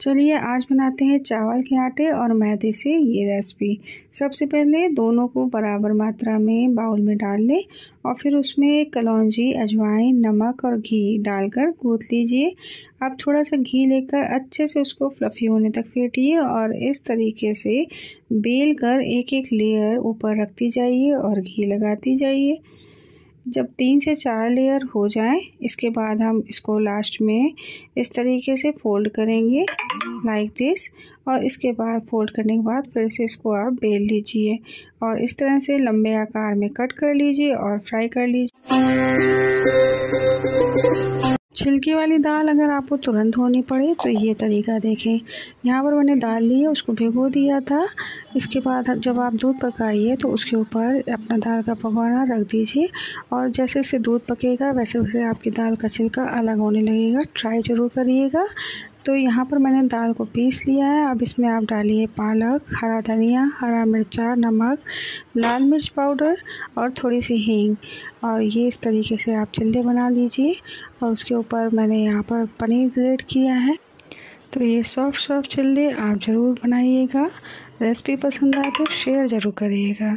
चलिए आज बनाते हैं चावल के आटे और मैदे से ये रेसिपी सबसे पहले दोनों को बराबर मात्रा में बाउल में डाल लें और फिर उसमें कलौंजी, अजवाइन, नमक और घी डालकर गूँथ लीजिए। अब थोड़ा सा घी लेकर अच्छे से उसको फ्लफ़ी होने तक फेंटिए और इस तरीके से बेल कर एक एक लेयर ऊपर रखती जाइए और घी लगाती जाइए। जब तीन से चार लेयर हो जाए, इसके बाद हम इसको लास्ट में इस तरीके से फोल्ड करेंगे लाइक दिस और इसके बाद फोल्ड करने के बाद फिर से इसको आप बेल लीजिए और इस तरह से लंबे आकार में कट कर लीजिए और फ्राई कर लीजिए। छिलके वाली दाल अगर आपको तुरंत होनी पड़े तो ये तरीका देखें। यहाँ पर मैंने दाल ली है उसको भिगो दिया था। इसके बाद जब आप दूध पकाइए तो उसके ऊपर अपना दाल का पकौड़ा रख दीजिए। और जैसे जैसे दूध पकेगा, वैसे वैसे आपकी दाल का छिलका अलग होने लगेगा। ट्राई ज़रूर करिएगा। तो यहाँ पर मैंने दाल को पीस लिया है। अब इसमें आप डालिए पालक, हरा धनिया, हरा मिर्चा, नमक, लाल मिर्च पाउडर और थोड़ी सी हींग। और ये इस तरीके से आप चिल्ले बना लीजिए और उसके ऊपर मैंने यहाँ पर पनीर ग्रेड किया है। तो ये सॉफ्ट सॉफ्ट चिल्ले आप ज़रूर बनाइएगा। रेसिपी पसंद आए तो शेयर ज़रूर करिएगा।